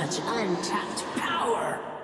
much untapped power.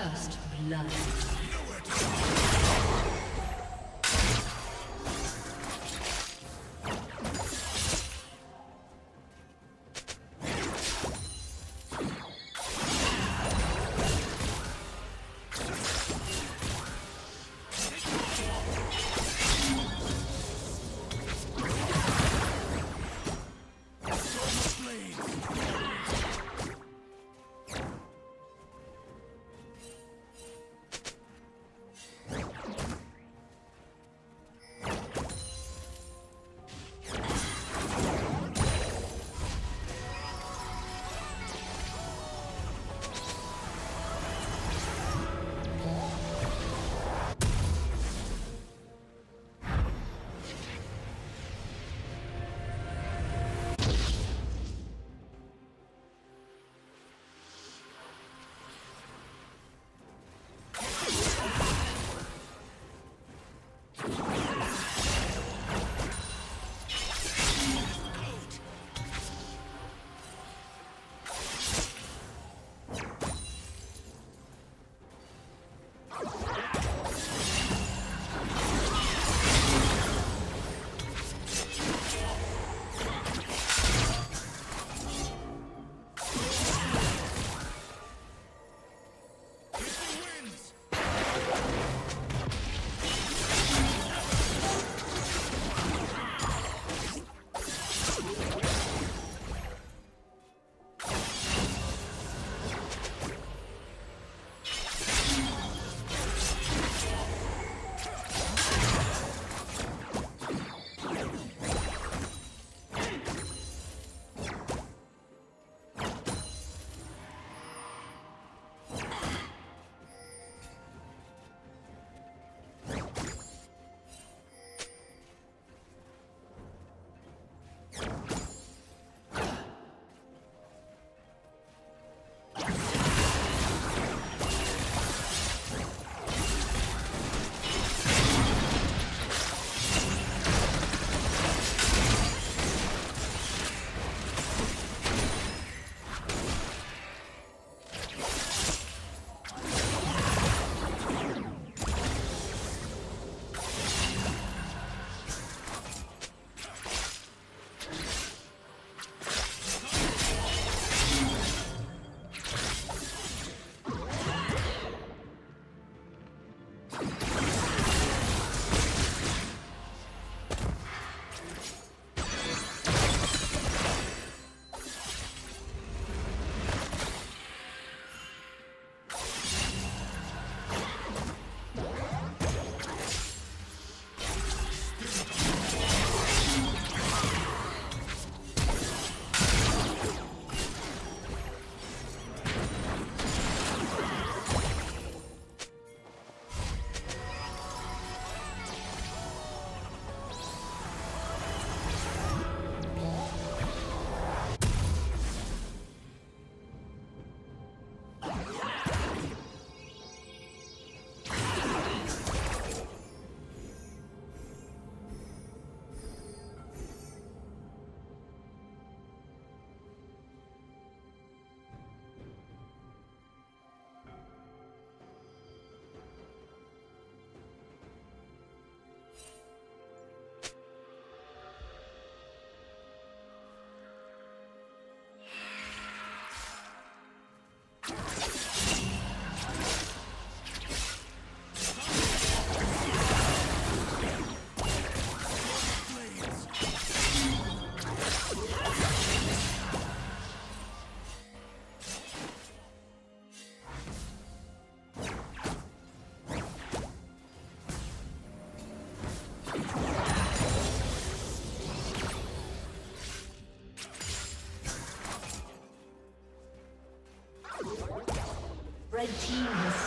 First blood. Red team has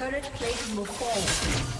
Turret plate will fall.